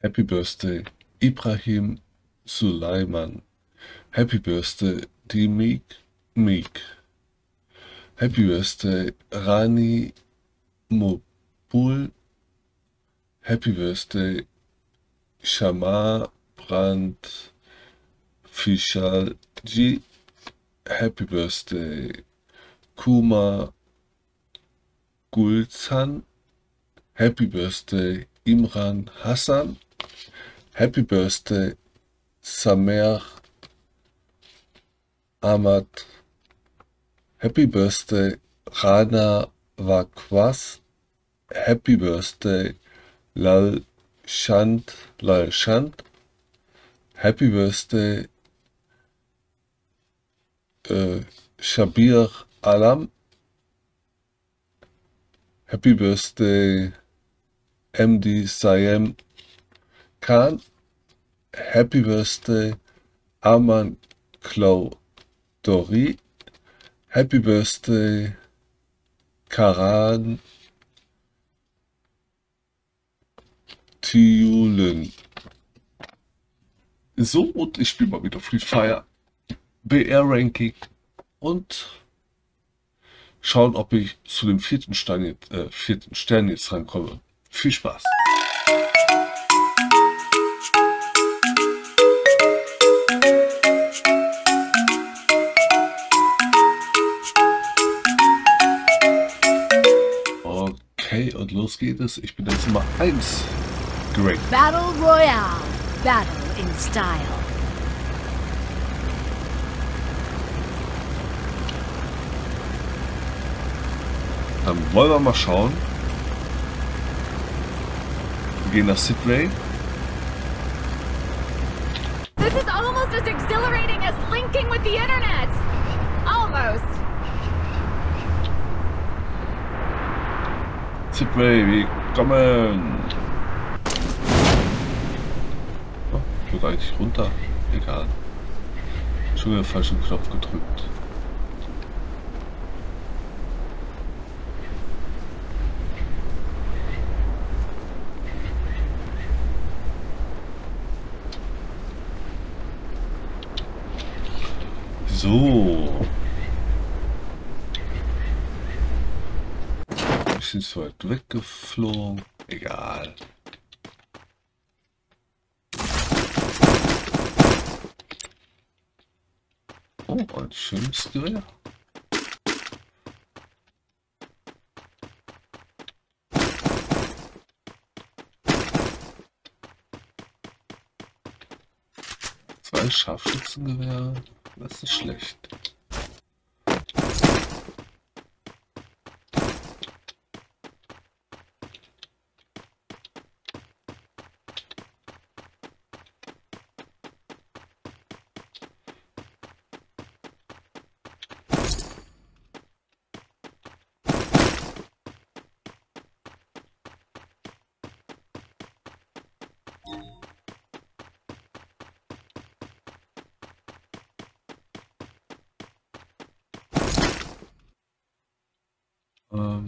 Happy Birthday Ibrahim Sulaiman. Happy Birthday Dimik Meek. Happy Birthday Rani Mobul. Happy Birthday Shamar Brandt Fishalji. Happy Birthday Kuma Gulzan. Happy Birthday Imran Hassan. Happy Birthday Samer Ahmad. Happy Birthday Rana Wakwas. Happy Birthday Lal Shant Lal Shant. Happy Birthday äh, Shabir Alam. Happy Birthday MD Siam Khan. Happy Birthday Aman Claudori. Happy Birthday Karan Thiulen. So, und ich spiele mal wieder Free Fire BR Ranking und schauen, ob ich zu dem vierten Stern jetzt, äh, vierten Stern jetzt rankomme. Viel Spaß! Und los geht es. Ich bin jetzt Nummer 1 gerankt. Battle Royale. Battle in style. Dann wollen wir mal schauen. Wir gehen nach Sidway. This is almost as exhilarating as linking with the internet. Almost. Sidway, willkommen! Oh, ich würde eigentlich runter. Egal. Schon wieder falschen Knopf gedrückt. So. Bisschen zu weit weggeflogen. Egal. Oh, ein schönes Gewehr. Zwei Scharfschützengewehre. Das ist schlecht. Ähm.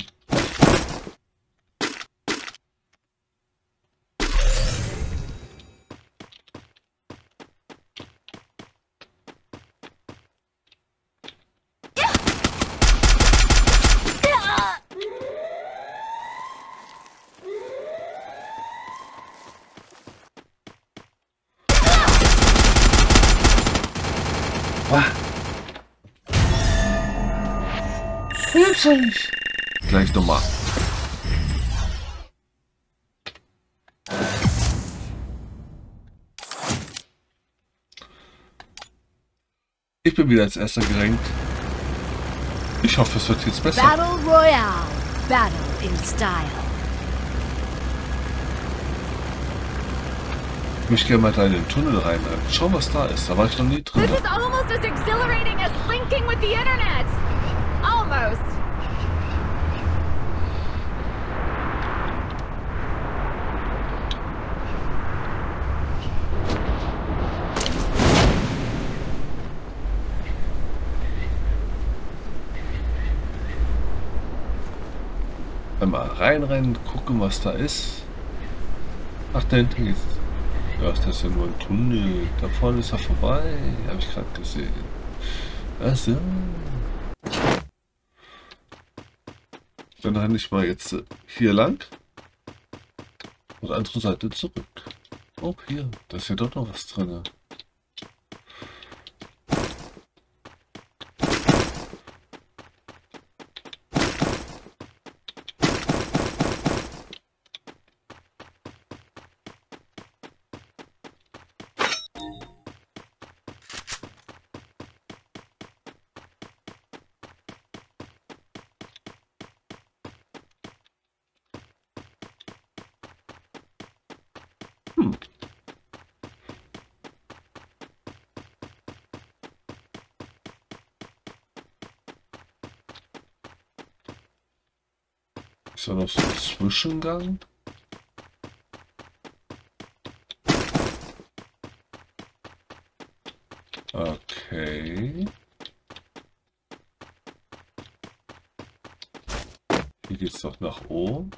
Wah. Hilf's doch nicht. Gleich nochmal. Ich bin wieder als erster gerankt. Ich hoffe, es wird jetzt besser. Battle Royale. Battle in style. Ich möchte gerne mal da in den Tunnel rein. Schauen, was da ist. Da war ich noch nie drin. This is almost as exhilarating as linking with the internet. Almost. Einmal reinrennen, gucken, was da ist. Ach, da hinten geht's das ist ja nur ein Tunnel. Da vorne ist er vorbei. Habe ich gerade gesehen. Ach so. Dann renne ich mal jetzt äh, hier lang. Und andere Seite zurück. Oh, hier. Da ist ja doch noch was drin. Ist da noch so ein Zwischengang? Okay. Hier geht's doch nach oben.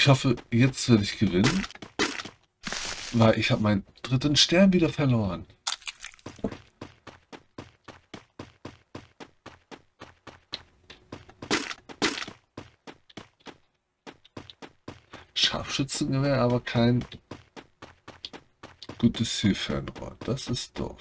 Ich hoffe, jetzt werde ich gewinnen. Weil ich habe meinen dritten Stern wieder verloren. Scharfschützengewehr, aber kein gutes Zielfernrohr. Das ist doof.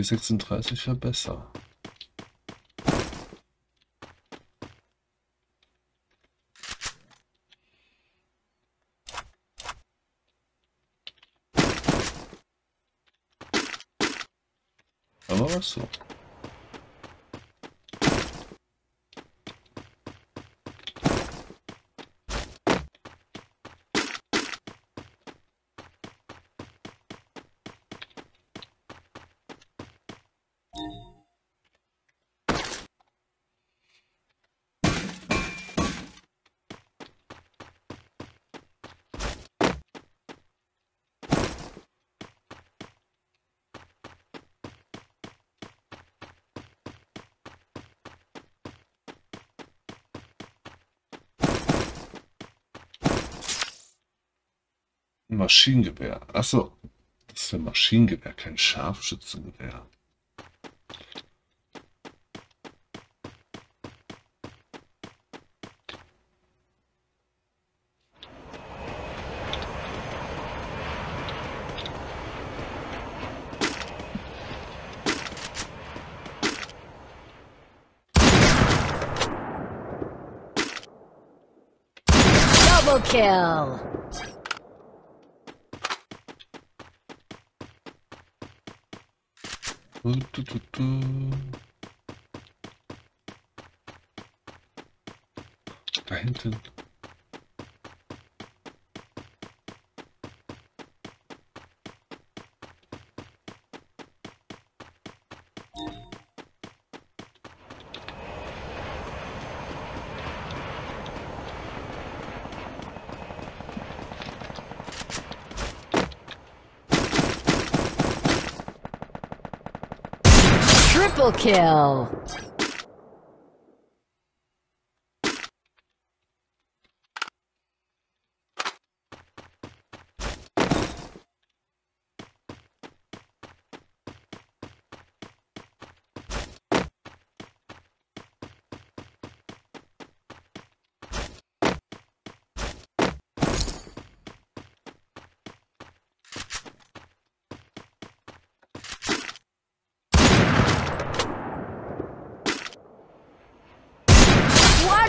G36 wäre besser. Aber was so. Maschinengewehr. Achso, das ist ein Maschinengewehr, kein Scharfschützengewehr. Double kill! 우뚜뚜뚜. 나 아, 힌트. Triple kill!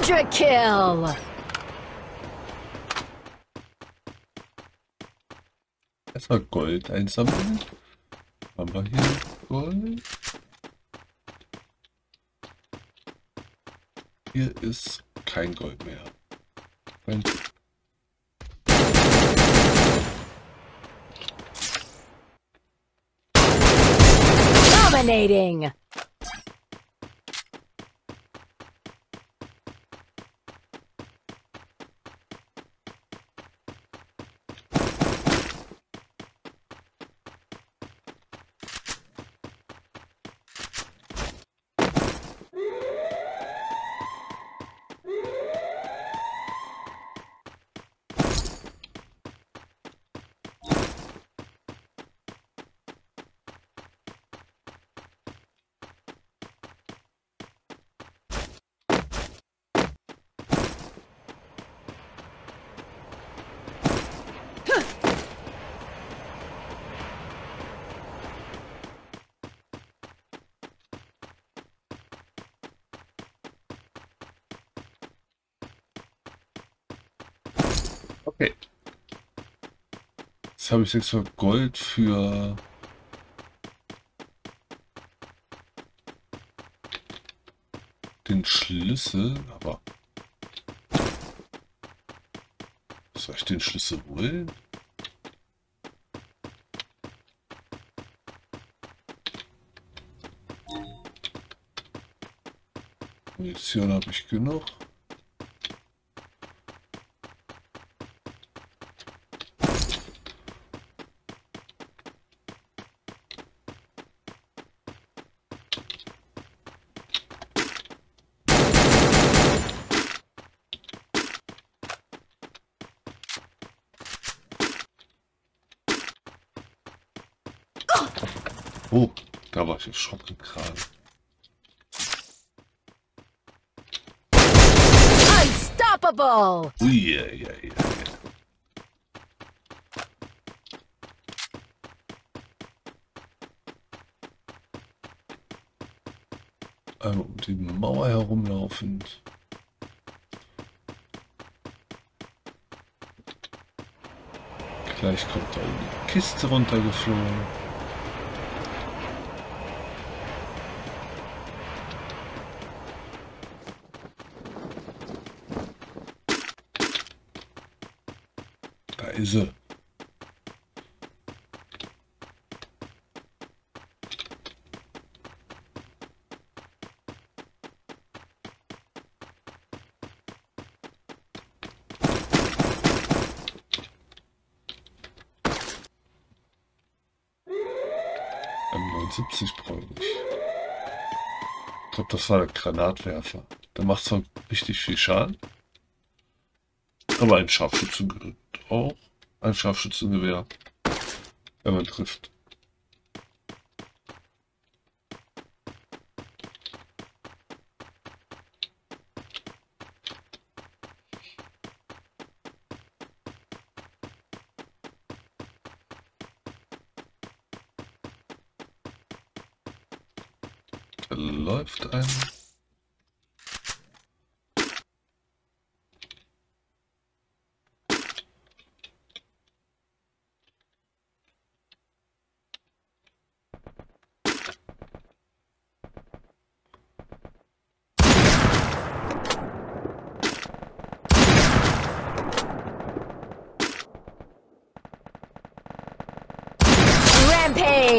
Quadra kill! Erstmal Gold einsammeln. Haben wir hier Gold? Hier ist kein Gold mehr. Kein Dominating! Okay. Jetzt habe ich 600 Gold für den Schlüssel, aber soll ich den Schlüssel holen? Munition habe ich genug. Oh, da war ich erschrocken gerade. Unstoppable! Ui, ja, ja, ja. Einmal um die Mauer herumlaufend. Gleich kommt da die Kiste runtergeflogen. Sie. M79 brauche ich. Ich glaube, das war der Granatwerfer. Der macht zwar richtig viel Schaden, aber ein Scharfschützengerät auch. Ein Scharfschützengewehr, wenn man trifft. Läuft ein.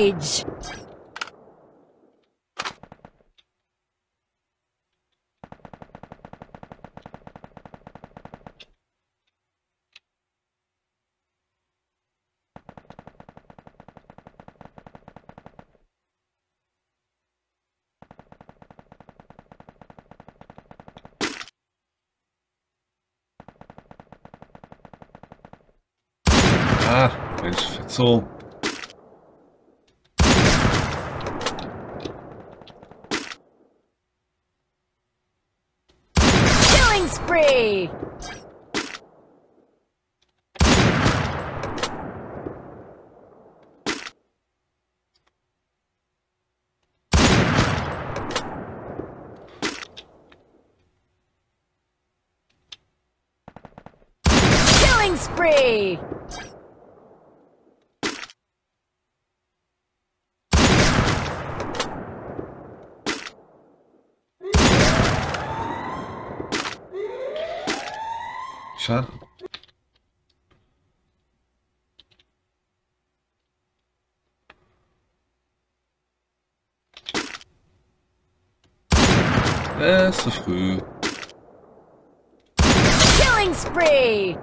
stage. Ah, it's all killing spree! Shot. Eh, früh. Killing spree!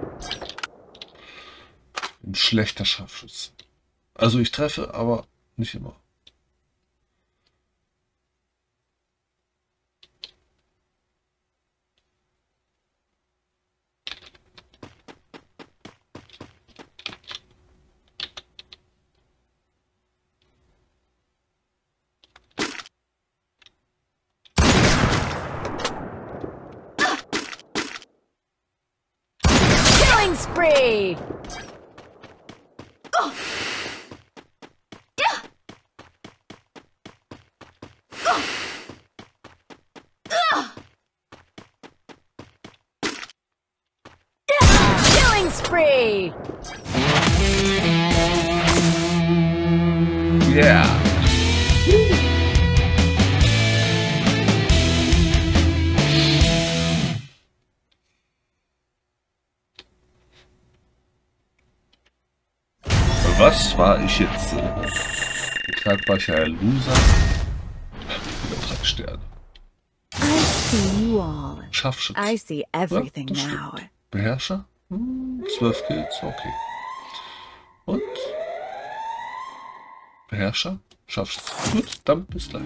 Ein schlechter Scharfschütze. Also ich treffe, aber nicht immer. Yeah. Jetzt? Äh, ja ein Loser. Über drei Sterne. I see you all. Scharfschütze. I see everything das now. Beherrscher? Hm, 12 Kills, okay. Und? Beherrscher? Scharfschütze. Gut, dann bis gleich.